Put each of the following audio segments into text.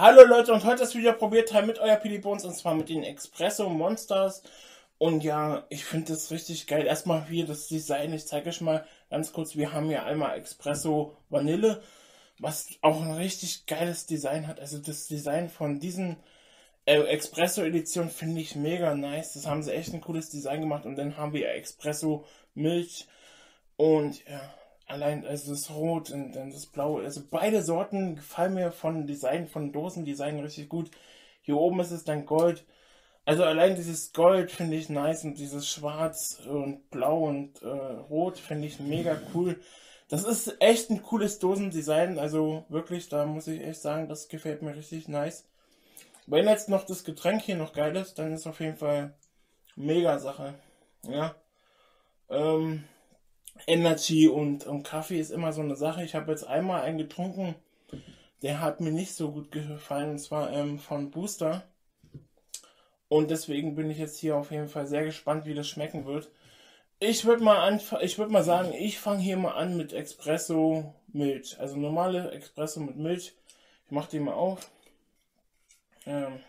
Hallo Leute und heute das Video probiert halt mit euer PD Bones und zwar mit den Espresso Monsters. Und ja, ich finde das richtig geil. Erstmal hier das Design. Ich zeige euch mal ganz kurz. Wir haben hier einmal Espresso Vanille, was auch ein richtig geiles Design hat. Also das Design von diesen äh, Espresso Edition finde ich mega nice. Das haben sie echt ein cooles Design gemacht. Und dann haben wir Espresso Milch und ja allein also das Rot und dann das Blaue. Also beide Sorten gefallen mir von Design, von Dosendesign richtig gut. Hier oben ist es dann Gold. Also allein dieses Gold finde ich nice und dieses Schwarz und Blau und äh, Rot finde ich mega cool. Das ist echt ein cooles Dosendesign. Also wirklich, da muss ich echt sagen, das gefällt mir richtig nice. Wenn jetzt noch das Getränk hier noch geil ist, dann ist auf jeden Fall mega Sache. Ja. Ähm, Energy und, und Kaffee ist immer so eine Sache. Ich habe jetzt einmal einen getrunken, der hat mir nicht so gut gefallen, und zwar ähm, von Booster. Und deswegen bin ich jetzt hier auf jeden Fall sehr gespannt, wie das schmecken wird. Ich würde mal anfangen, ich würde mal sagen, ich fange hier mal an mit Espresso Milch. Also normale Espresso mit Milch. Ich mache die mal auf. Ähm,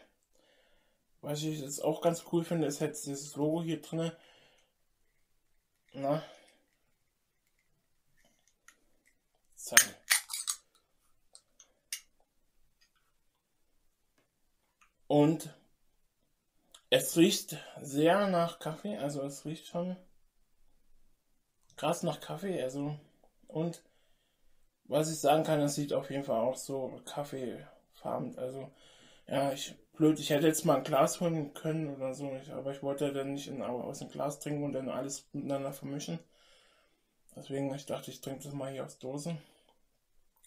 was ich jetzt auch ganz cool finde, ist jetzt dieses Logo hier drin. Na, Zack. Und es riecht sehr nach Kaffee, also es riecht schon krass nach Kaffee, also und was ich sagen kann, es sieht auf jeden Fall auch so kaffeefarben, also ja, ich blöd, ich hätte jetzt mal ein Glas holen können oder so, aber ich wollte dann nicht in, aus dem Glas trinken und dann alles miteinander vermischen. Deswegen, ich dachte, ich trinke das mal hier aus Dose.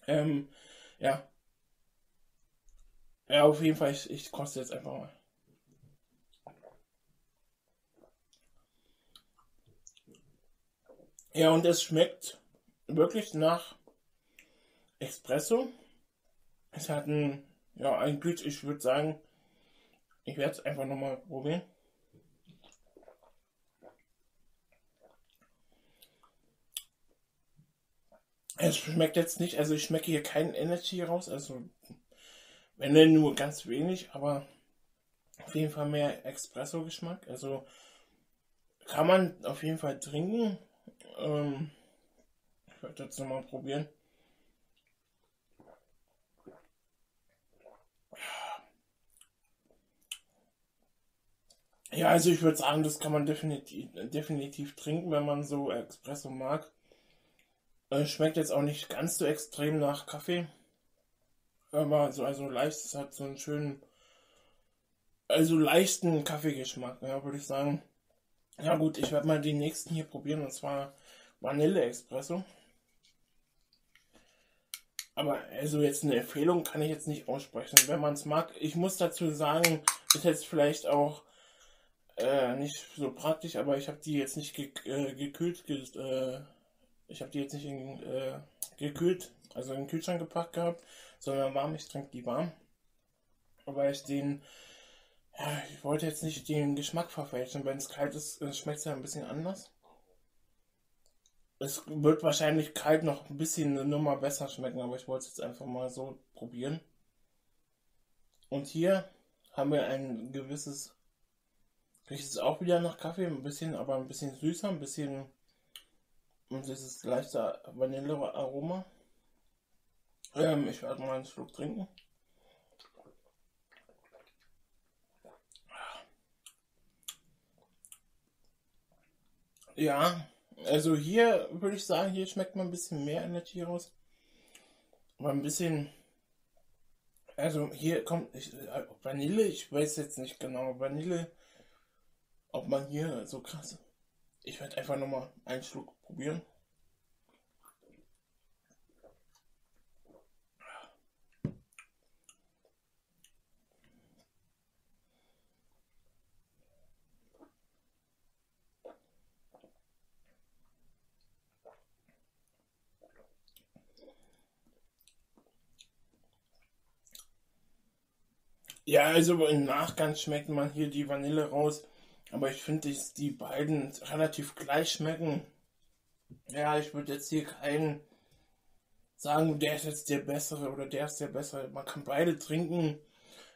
Ähm, ja. Ja, auf jeden Fall, ich, ich koste jetzt einfach mal. Ja, und es schmeckt wirklich nach Espresso. Es hat ein, ja, ein Glück, ich würde sagen, ich werde es einfach nochmal probieren. Es schmeckt jetzt nicht, also ich schmecke hier keinen Energy raus, also wenn denn nur ganz wenig, aber auf jeden Fall mehr Espresso-Geschmack. Also kann man auf jeden Fall trinken. Ähm, ich werde das nochmal probieren. Ja, also ich würde sagen, das kann man definitiv, definitiv trinken, wenn man so Espresso mag. Äh, schmeckt jetzt auch nicht ganz so extrem nach Kaffee. Aber so also leicht, es hat so einen schönen, also leichten Kaffeegeschmack, ja, würde ich sagen. Ja gut, ich werde mal den nächsten hier probieren und zwar Vanille Espresso. Aber also jetzt eine Empfehlung kann ich jetzt nicht aussprechen. Wenn man es mag, ich muss dazu sagen, ist jetzt vielleicht auch äh, nicht so praktisch, aber ich habe die jetzt nicht ge äh, gekühlt ge äh, ich habe die jetzt nicht in, äh, gekühlt, also in den Kühlschrank gepackt gehabt, sondern warm. Ich trinke die warm. Aber ich den, ja, ich wollte jetzt nicht den Geschmack verfälschen. Wenn es kalt ist, schmeckt es ja ein bisschen anders. Es wird wahrscheinlich kalt noch ein bisschen eine Nummer besser schmecken, aber ich wollte es jetzt einfach mal so probieren. Und hier haben wir ein gewisses, riecht es auch wieder nach Kaffee, ein bisschen, aber ein bisschen süßer, ein bisschen und dieses leichte Vanillearoma. Ähm, ich werde mal einen Schluck trinken. Ja, also hier würde ich sagen, hier schmeckt man ein bisschen mehr Energie raus. Aber ein bisschen. Also hier kommt ich, äh, Vanille, ich weiß jetzt nicht genau. Vanille, ob man hier so krass ich werde einfach nochmal einen Schluck probieren. Ja, also im Nachgang schmeckt man hier die Vanille raus. Aber ich finde, dass die beiden relativ gleich schmecken. Ja, ich würde jetzt hier keinen sagen, der ist jetzt der bessere oder der ist der bessere. Man kann beide trinken.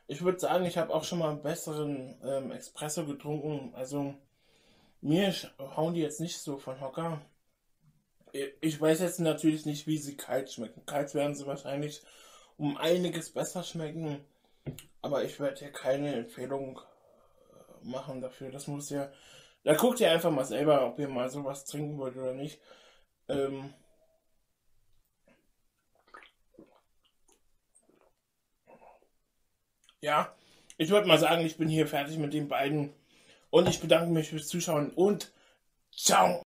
Ich würde sagen, ich habe auch schon mal einen besseren ähm, Espresso getrunken. Also mir hauen die jetzt nicht so von Hocker. Ich weiß jetzt natürlich nicht, wie sie kalt schmecken. Kalt werden sie wahrscheinlich um einiges besser schmecken. Aber ich werde hier keine Empfehlung machen dafür. Das muss ja. Da guckt ihr einfach mal selber, ob ihr mal sowas trinken wollt oder nicht. Ähm ja, ich würde mal sagen, ich bin hier fertig mit den beiden. Und ich bedanke mich fürs Zuschauen und ciao!